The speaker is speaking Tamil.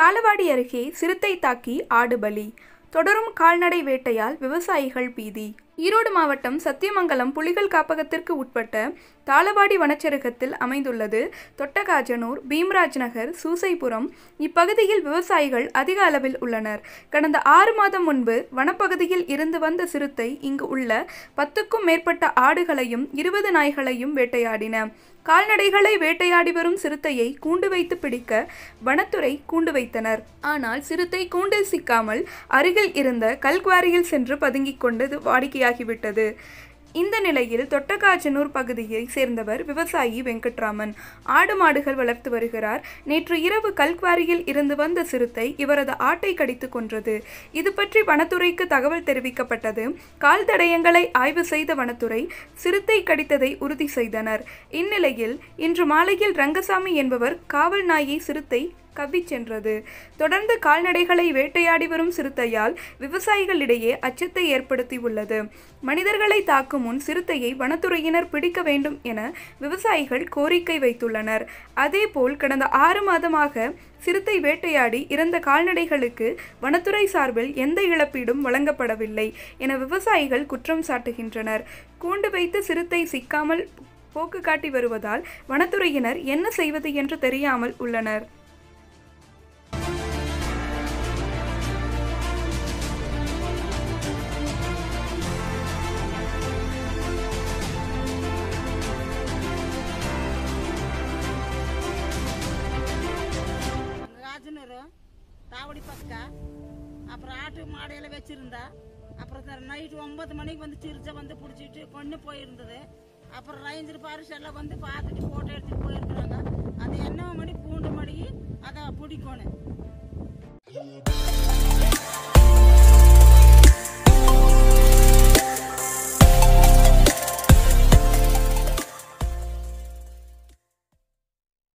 தாளவாடி அருகே சிறுத்தை தாக்கி ஆடு பலி. தொடரும் கால்நடை வேட்டையால் விவசாயிகள் பீதி. ஈரோடு மாவட்டம் சத்தியமங்கலம் புலிகள் காப்பகத்திற்கு உட்பட்ட தாளவாடி வனச்சரகத்தில் அமைந்துள்ளது. தொட்டகாஜனூர் பீம்ராஜ் நகர் சூசைபுரம் இப்பகுதியில் விவசாயிகள் அதிக அளவில் உள்ளனர். கடந்த ஆறு மாதம் முன்பு வனப்பகுதியில் இருந்து வந்த சிறுத்தை இங்கு உள்ள பத்துக்கும் மேற்பட்ட ஆடுகளையும் இருபது நாய்களையும் வேட்டையாடின. கால்நடைகளை வேட்டையாடி வரும் சிறுத்தையை கூண்டு வைத்து பிடிக்க வனத்துறை கூண்டு வைத்தனர். ஆனால் சிறுத்தை கூண்டில் சிக்காமல் அருகில் இருந்த கல்குவாரியில் சென்று பதுங்கிக் கொண்டது வெளியாகிவிட்டது. இந்த நிலையில் தொட்டக்காச்சனூர் பகுதியை சேர்ந்தவர் விவசாயி வெங்கட்ராமன். ஆடு மாடுகள் வளர்த்து வருகிறார். நேற்று இரவு கல்குவாரியில் இருந்து வந்த சிறுத்தை இவரது ஆட்டை கடித்து கொன்றது. இது பற்றி வனத்துறைக்கு தகவல் தெரிவிக்கப்பட்டது. கால் தடயங்களை ஆய்வு செய்த வனத்துறை சிறுத்தை கடித்ததை உறுதி செய்தனர். இந்நிலையில் இன்று மாலையில் ரங்கசாமி என்பவர் காவல் நாயை சிறுத்தை கவ்விச் சென்றது. தொடர்ந்து கால்நடைகளை வேட்டையாடி வரும் சிறுத்தையால் விவசாயிகளிடையே அச்சத்தை ஏற்படுத்தியுள்ளது. மனிதர்களை தாக்கும் முன் சிறுத்தையை வனத்துறையினர் பிடிக்க வேண்டும் என விவசாயிகள் கோரிக்கை வைத்துள்ளனர். அதேபோல் கடந்த ஆறு மாதமாக சிறுத்தை வேட்டையாடி இறந்த கால்நடைகளுக்கு வனத்துறை சார்பில் எந்த இழப்பீடும் வழங்கப்படவில்லை என விவசாயிகள் குற்றம் சாட்டுகின்றனர். கூண்டு வைத்து சிறுத்தை சிக்காமல் போக்கு காட்டி வருவதால் வனத்துறையினர் என்ன செய்வது என்று தெரியாமல் உள்ளனர். தாவடி பக்கா அப்புறம் ஆட்டு மாடையில வச்சிருந்தா அப்புறம் நைட்டு ஒன்பது மணிக்கு வந்து சிரிச்ச வந்து பிடிச்சிட்டு கொண்டு போயிருந்தது. அப்புறம் ரேஞ்சர் பாரிஸ் எல்லாம் வந்து பார்த்துட்டு ஃபோட்டோ எடுத்துட்டு போயிருக்கிறாங்க. அது என்ன மணி பூண்டு மணி அதை பிடிக்கணும்